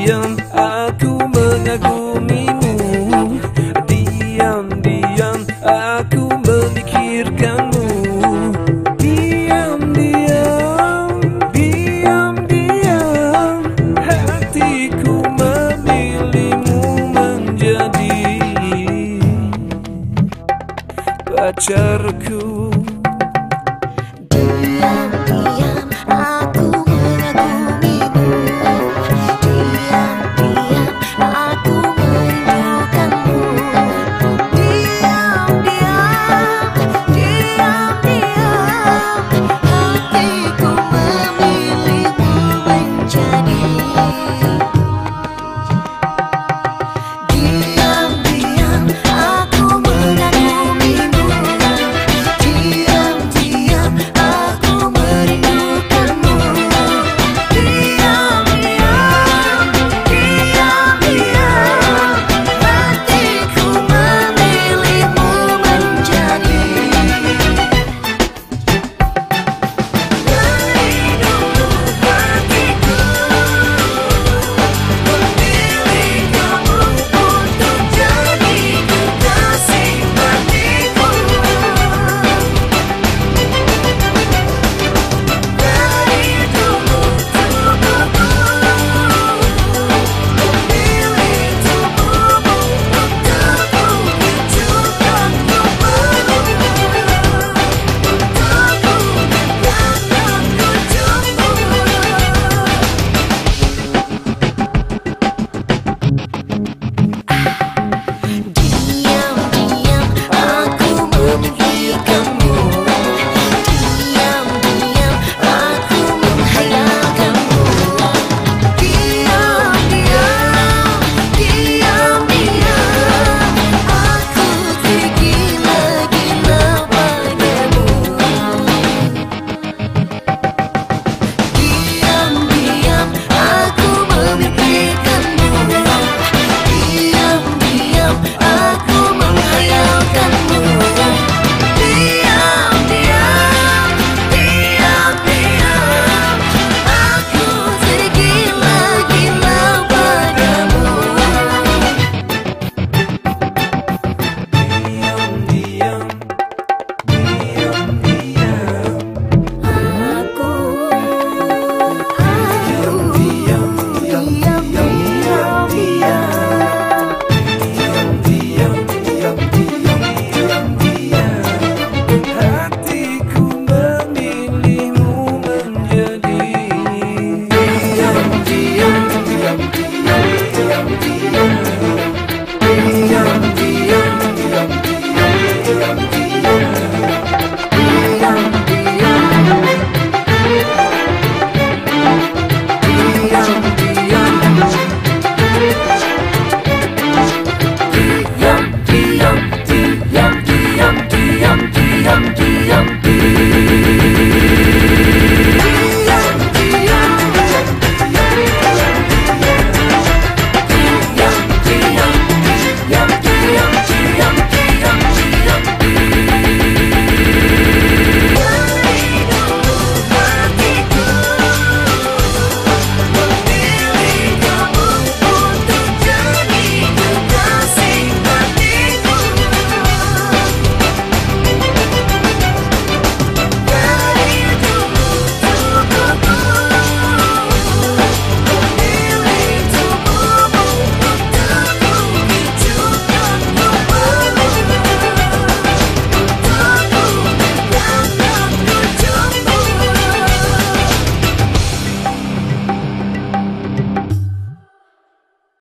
Diam aku mengagumimu Diam-diam aku memikirkanmu. Diam-diam, diam-diam Hatiku memilihmu menjadi Pacarku. Diam-diam